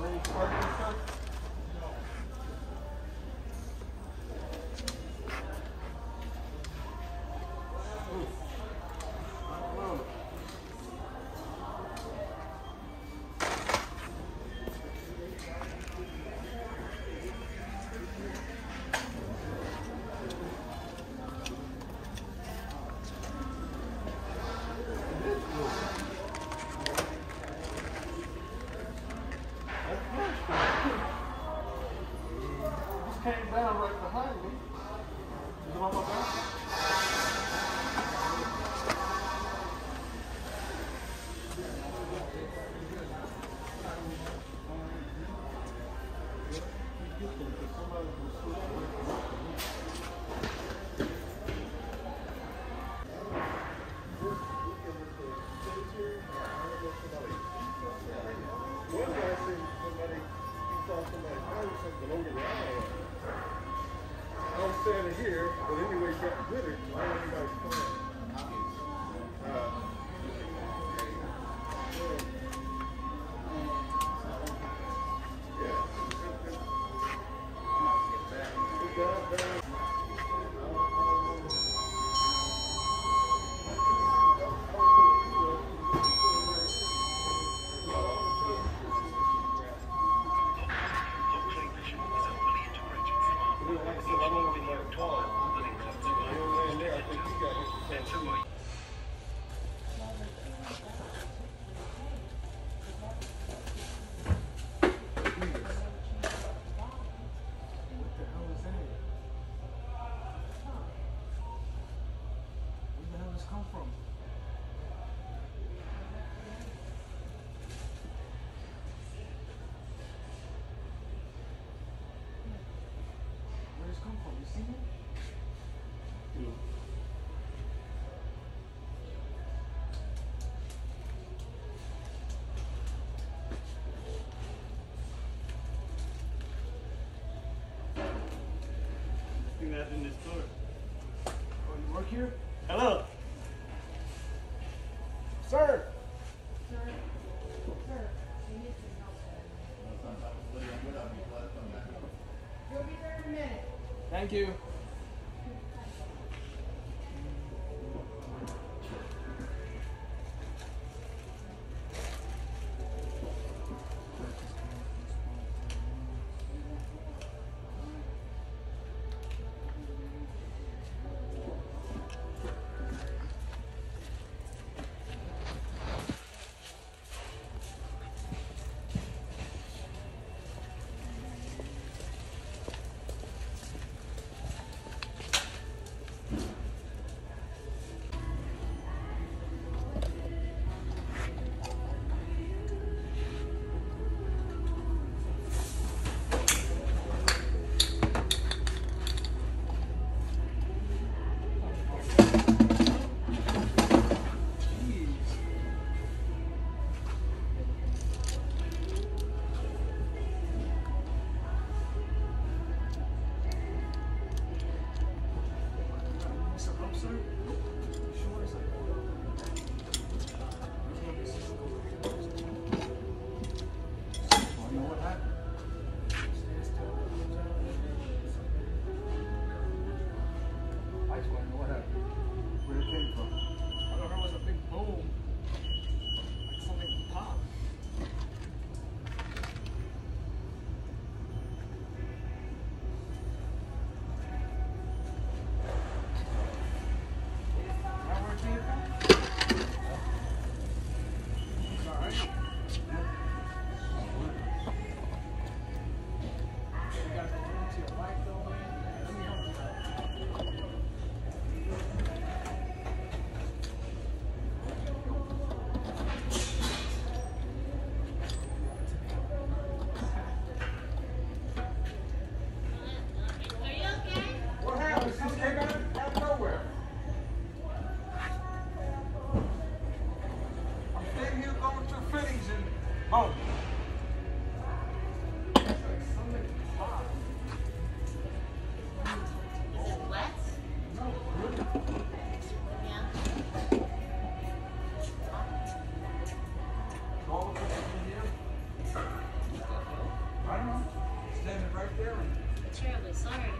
Road Partners. Came down right behind me. Is it on my back? Somebody, he saw somebody find something over the aisle. Standing here, but anyway, got. I don't know anybody's playing. From? Where does come from? You see it? think that's in the store. Oh, you work here? Hello. Thank you. Sorry.